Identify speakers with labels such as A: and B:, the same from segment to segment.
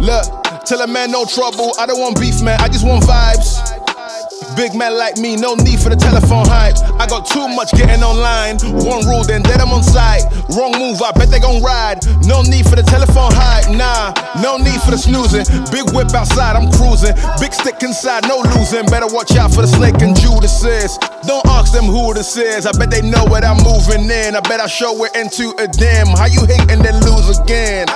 A: Look, tell a man no trouble. I don't want beef, man. I just want vibes. Big man like me, no need for the telephone hype. I got too much getting online. One rule, then dead I'm on site. Wrong move, I bet they gon' ride. No need for the telephone nah. No need for the snoozing. Big whip outside, I'm cruising. Big stick inside, no losing. Better watch out for the snake and Judas is. Don't ask them who this is. I bet they know what I'm moving in. I bet I show it into a dim. How you hate and then lose again?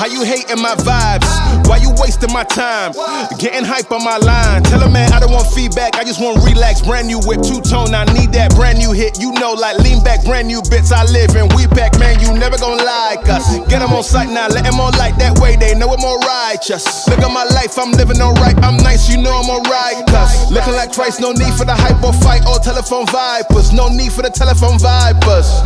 A: How you hating my vibes? Why you wasting my time? Getting hype on my line. Tell a man I don't want feedback, I just want relax. Brand new whip, two tone, I need that brand new hit. You know, like lean back, brand new bits I live in. We back, man, you never gonna like us. Get them on sight now, let them on like that way, they know I'm more righteous. Look at my life, I'm living alright, I'm nice, you know I'm alright. Cause looking like Christ, no need for the hype or fight or telephone vipers. No need for the telephone vipers.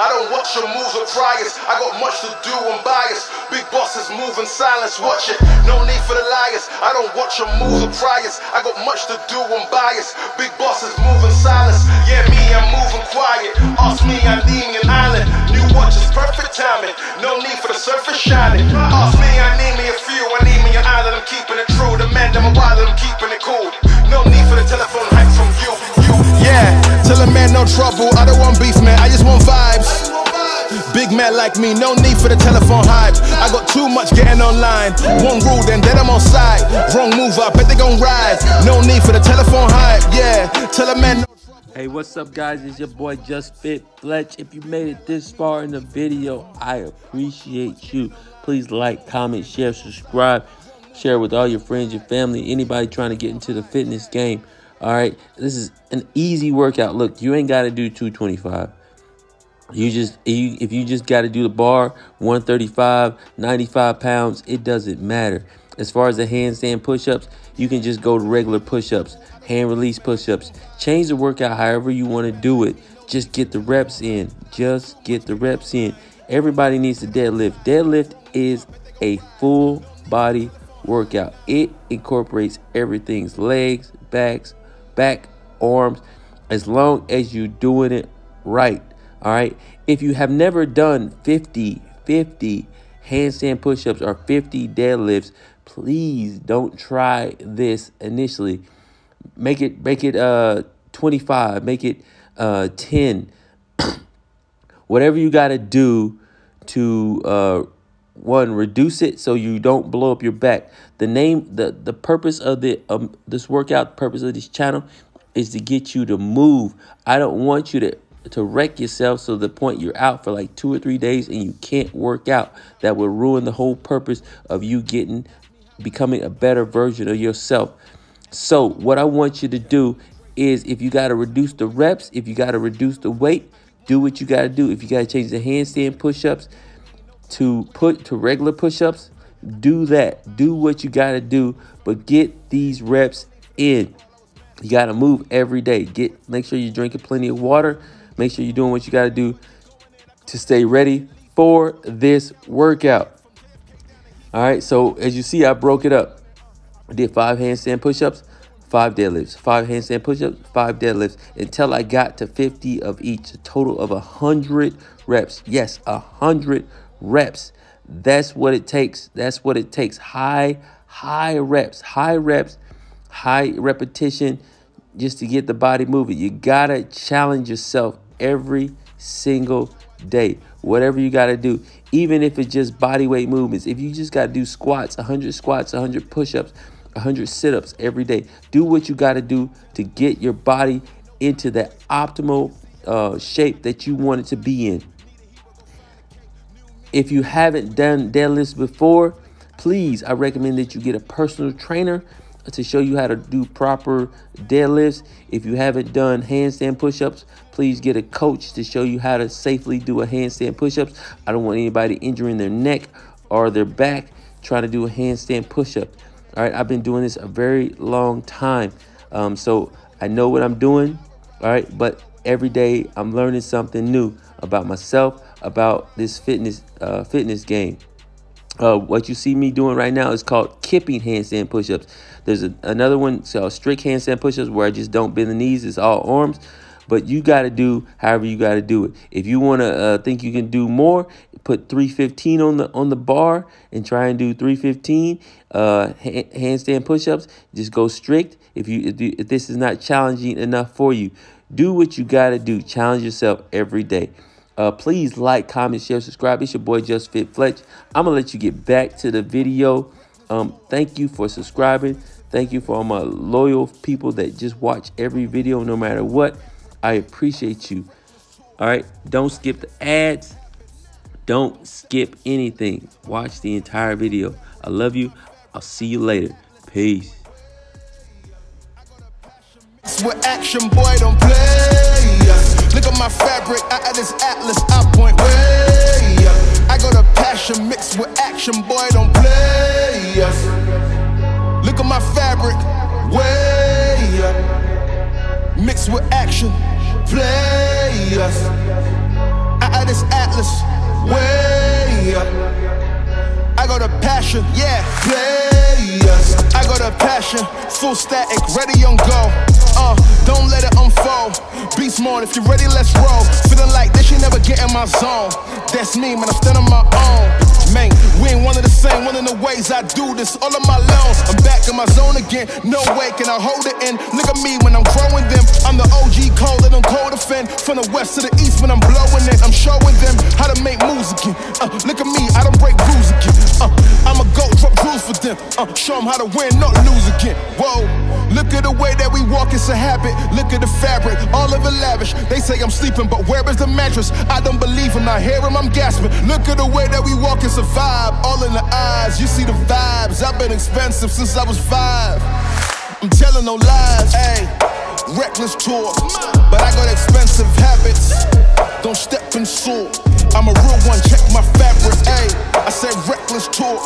A: I don't watch your moves or priors. I got much to do, I'm biased. Big bosses move in silence, watch it. No need for the liars. I don't watch your moves or priors. I got much to do, I'm biased. Big bosses move in silence. Yeah, me, I'm moving quiet. Ask me, I need me an island. New watches, perfect timing. No need for the surface shining. Ask me, I need me a few. I need me an island. I'm keeping it true. The man, I'm a wild, I'm keeping it cool. No need for the telephone hype from you. You, yeah. Tell a man no trouble. I don't want beef, man. I just want vibes. Big man like me, no need for the telephone hype. I got too much getting online. One rule, then then I'm on side. Wrong move, I bet they gon' ride. No need for the telephone hype, yeah. Tell a man.
B: Hey, what's up, guys? It's your boy Just Fit Fletch. If you made it this far in the video, I appreciate you. Please like, comment, share, subscribe, share with all your friends, your family, anybody trying to get into the fitness game. All right, this is an easy workout. Look, you ain't got to do 225. You just you, if you just got to do the bar 135, 95 pounds, it doesn't matter. As far as the handstand push-ups, you can just go to regular push-ups, hand release push-ups. Change the workout however you want to do it. Just get the reps in. Just get the reps in. Everybody needs to deadlift. Deadlift is a full body workout. It incorporates everything's legs, backs, back, arms, as long as you're doing it right. All right. If you have never done 50, 50 handstand push ups or 50 deadlifts, please don't try this initially. Make it, make it, uh, 25, make it, uh, 10. Whatever you got to do to, uh, one reduce it so you don't blow up your back the name the the purpose of the um this workout purpose of this channel is to get you to move i don't want you to to wreck yourself so the point you're out for like two or three days and you can't work out that would ruin the whole purpose of you getting becoming a better version of yourself. So what i want you to do is if you got to reduce the reps if you got to reduce the weight do what you got to do. If you got to change the handstand push-ups to put to regular push-ups do that. Do what you got to do but get these reps in. You got to move every day. Get make sure you're drinking plenty of water make sure you're doing what you got to do to stay ready for this workout. All right so as you see i broke it up. I did five handstand push-ups five deadlifts five handstand push-ups five deadlifts until i got to 50 of each a total of 100 reps. Yes 100 reps. That's what it takes that's what it takes. High high reps high reps high repetition just to get the body moving. You gotta challenge yourself every single day. Whatever you gotta do even if it's just body weight movements if you just gotta do squats 100 squats 100 push-ups 100 sit-ups every day do what you gotta do to get your body into that optimal uh, shape that you want it to be in. If you haven't done deadlifts before, please, I recommend that you get a personal trainer to show you how to do proper deadlifts. If you haven't done handstand push-ups, please get a coach to show you how to safely do a handstand push-ups. I don't want anybody injuring their neck or their back trying to do a handstand push-up. All right, I've been doing this a very long time. Um, so I know what I'm doing. All right, but every day I'm learning something new about myself, about this fitness uh, fitness game. Uh, what you see me doing right now is called kipping handstand push-ups. There's a, another one, so strict handstand push-ups where I just don't bend the knees. It's all arms. But you got to do however you got to do it. If you want to uh, think you can do more, put 315 on the on the bar and try and do 315 uh, handstand push-ups. Just go strict. If you, if you if this is not challenging enough for you, do what you got to do. Challenge yourself every day. Uh, please like, comment, share, subscribe. It's your boy Just Fit Fletch. I'm gonna let you get back to the video. Um, thank you for subscribing. Thank you for all my loyal people that just watch every video no matter what. I appreciate you. All right, don't skip the ads. Don't skip anything. Watch the entire video. I love you. I'll see you later. Peace.
A: With action, boy, don't play. Look at my fabric, I add this atlas, I point way. Up. I got a passion mixed with action, boy, don't play. us. Look at my fabric, way. up. Mixed with action, play. us. I add this atlas, way. Up. I got a passion, yeah, play. us. I got a passion, full static, ready on go. Uh, don't let it unfold. Mode, if you're ready, let's roll. Feeling like this, you never get in my zone. That's me, man, I'm standing on my own. Man, we ain't one of the same, one of the ways I do this all of my loan. I'm back in my zone again, no way can I hold it in. Look at me when I'm growing them. I'm the OG cold and I'm cold defend. From the west to the east when I'm blowing it, I'm showing them how to make moves again. Uh, look at me, I don't break rules again. Uh, I'm a go drop for them. Uh, show them how to win, not lose again. Whoa, look at the way that we walk, it's a habit. Look at the fabric, all of it lavish. They say I'm sleeping, but where is the mattress? I don't believe him, I hear him, I'm gasping. Look at the way that we walk, it's a vibe. All in the eyes, you see the vibes. I've been expensive since I was five. I'm telling no lies, hey. Reckless tour, but I got expensive habits. Don't step in soar. I'm a real one, check my fabric, hey. I said reckless tour.